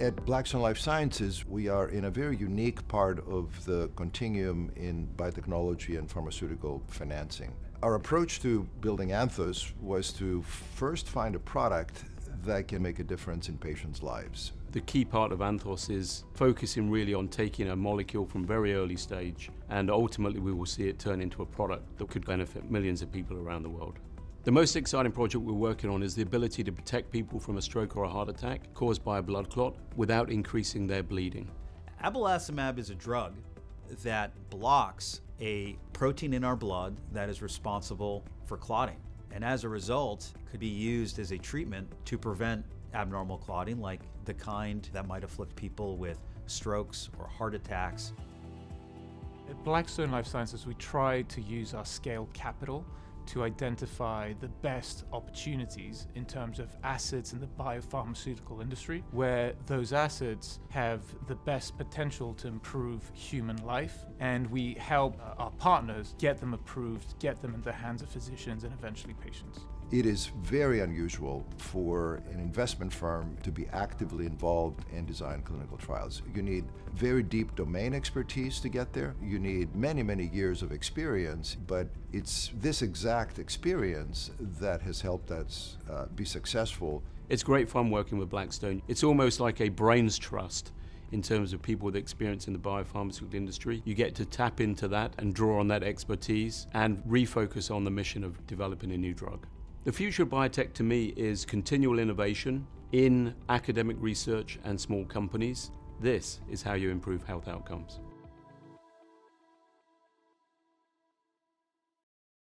At Blackstone Life Sciences, we are in a very unique part of the continuum in biotechnology and pharmaceutical financing. Our approach to building Anthos was to first find a product that can make a difference in patients' lives. The key part of Anthos is focusing really on taking a molecule from very early stage and ultimately we will see it turn into a product that could benefit millions of people around the world. The most exciting project we're working on is the ability to protect people from a stroke or a heart attack caused by a blood clot without increasing their bleeding. Abelacimab is a drug that blocks a protein in our blood that is responsible for clotting. And as a result, could be used as a treatment to prevent abnormal clotting like the kind that might afflict people with strokes or heart attacks. At Blackstone Life Sciences, we try to use our scale capital to identify the best opportunities in terms of assets in the biopharmaceutical industry, where those assets have the best potential to improve human life. And we help uh, our partners get them approved, get them in the hands of physicians and eventually patients. It is very unusual for an investment firm to be actively involved in design clinical trials. You need very deep domain expertise to get there. You need many, many years of experience, but it's this exact experience that has helped us uh, be successful. It's great fun working with Blackstone. It's almost like a brains trust in terms of people with experience in the biopharmaceutical industry. You get to tap into that and draw on that expertise and refocus on the mission of developing a new drug. The future of biotech to me is continual innovation in academic research and small companies. This is how you improve health outcomes.